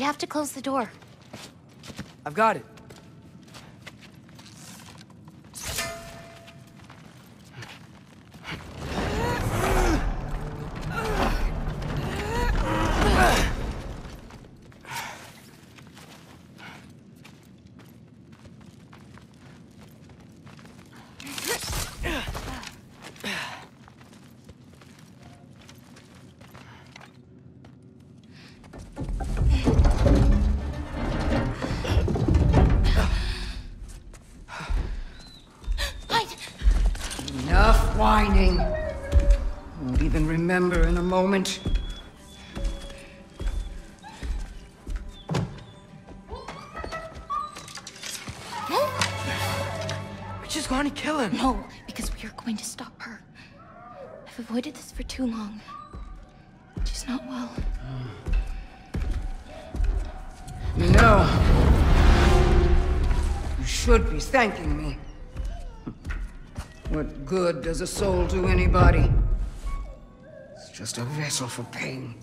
have to close the door. I've got it. Whining. Won't even remember in a moment. No. We're just going to kill him. No, because we are going to stop her. I've avoided this for too long. She's not well. No. you should be thanking me. What good does a soul do anybody? It's just a vessel for pain.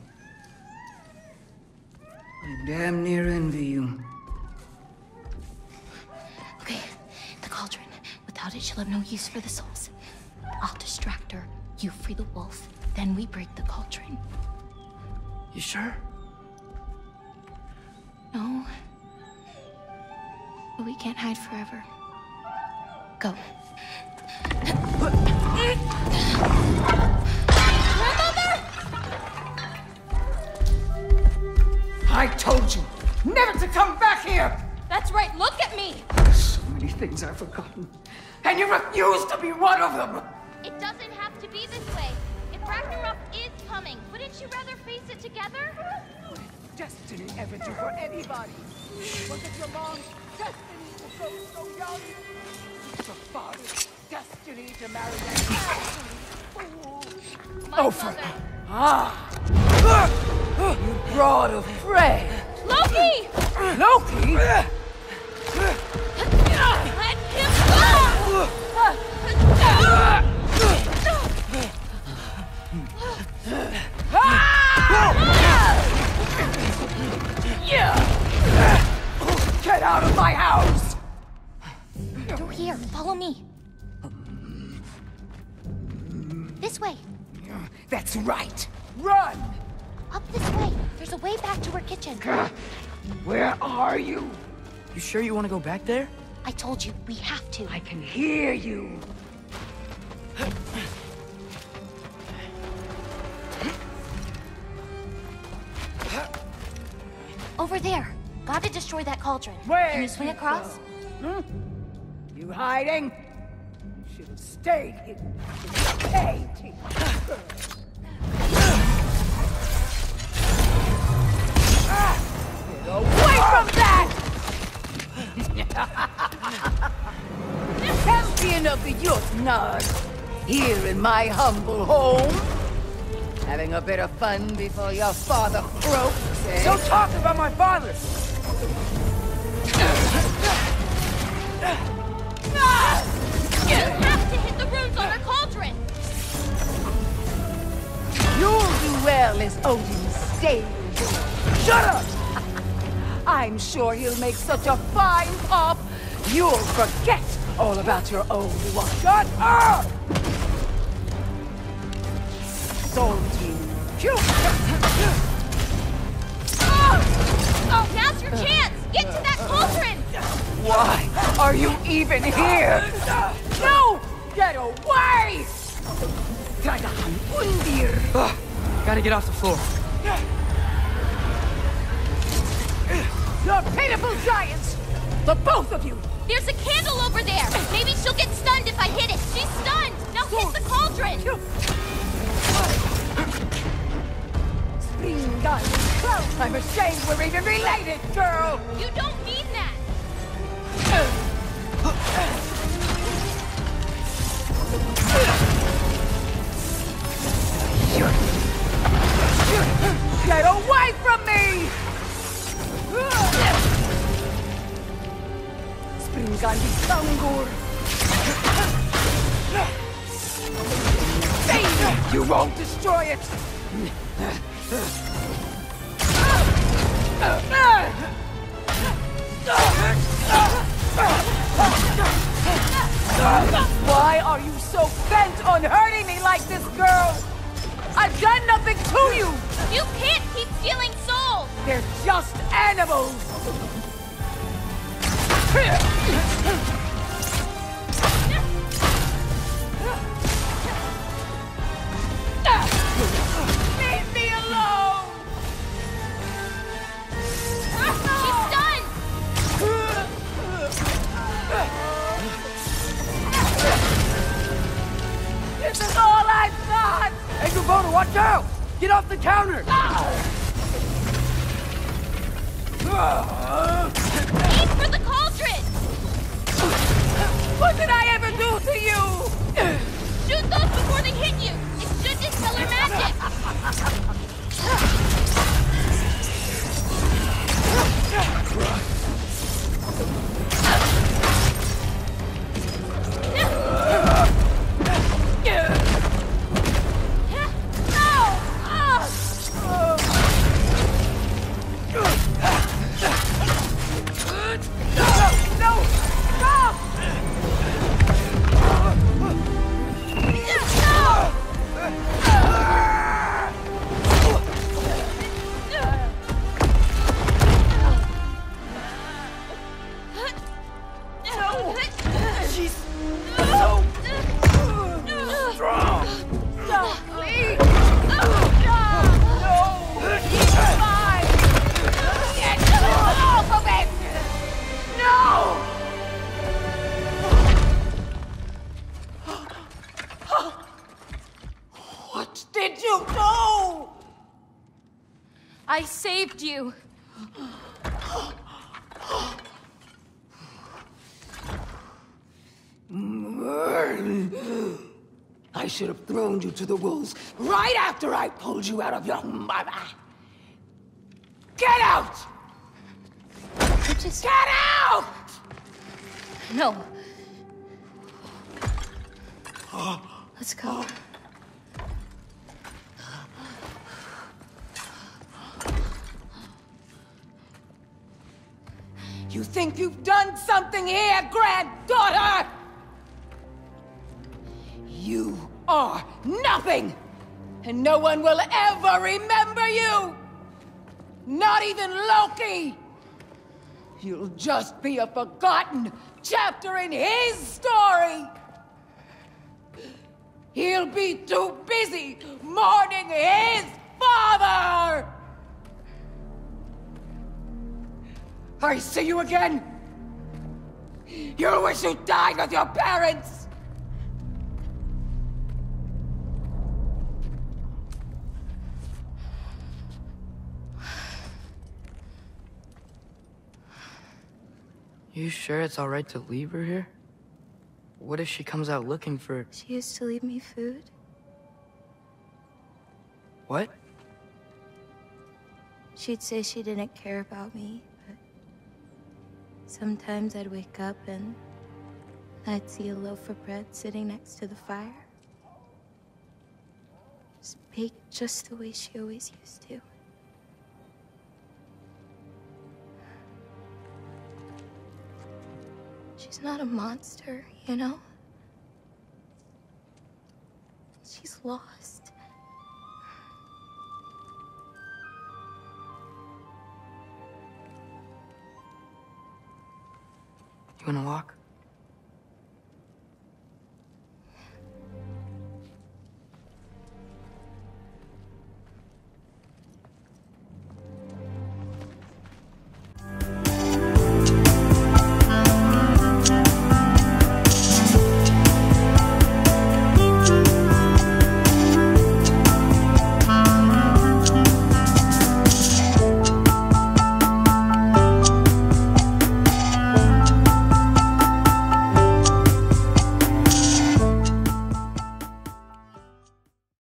I damn near envy you. Okay, the cauldron. Without it, she'll have no use for the souls. I'll distract her. You free the wolf. Then we break the cauldron. You sure? No. But we can't hide forever. Go. I told you never to come back here! That's right, look at me! So many things I've forgotten. And you refuse to be one of them! It doesn't have to be this way. If Ragnarok is coming, wouldn't you rather face it together? What destiny ever do for anybody? Was it your mom's destiny to grow so young? Your father's destiny to marry an absolute fool? My Oh, for- mother. Ah! You brought of prey! Loki! Loki! Let him go! Get out of my house! That's right! Run! Up this way. There's a way back to her kitchen. Where are you? You sure you want to go back there? I told you, we have to. I can hear you. Over there. Gotta destroy that cauldron. Where Can you swing you across? Hmm? You hiding? You should have stayed hidden. Hey, away from that! Champion of the Jotnar, here in my humble home. Having a bit of fun before your father croaks, eh? Don't talk about my father! You have to hit the runes on her cauldron! You'll do well as Odin's stable. Shut up! I'm sure he'll make such a fine pop, you'll forget all about your old one. Shut up! Salty. Oh, now's your uh. chance! Get to that cauldron! Why are you even here? No! Get away! Dragahan Undir! Gotta get off the floor. You're pitiful giants! The both of you! There's a candle over there! Maybe she'll get stunned if I hit it! She's stunned! Now hit the cauldron! Spring gun! I'm ashamed we're even related, girl! You don't it! Why are you so bent on hurting me like this, girl? I've done nothing to you! You can't keep stealing souls! They're just animals! Watch out! Get off the counter! Aim for the cauldron! What did I ever do to you? Shoot those before they hit you! I saved you. I should have thrown you to the wolves right after I pulled you out of your mother. Get out! You just Get out! no. Let's go. You think you've done something here, granddaughter? You are nothing! And no one will ever remember you! Not even Loki! You'll just be a forgotten chapter in his story! He'll be too busy mourning his father! I see you again! You wish you died with your parents! You sure it's alright to leave her here? What if she comes out looking for... She used to leave me food. What? She'd say she didn't care about me, but sometimes I'd wake up and I'd see a loaf of bread sitting next to the fire. Just baked just the way she always used to. She's not a monster, you know? She's lost. You wanna walk?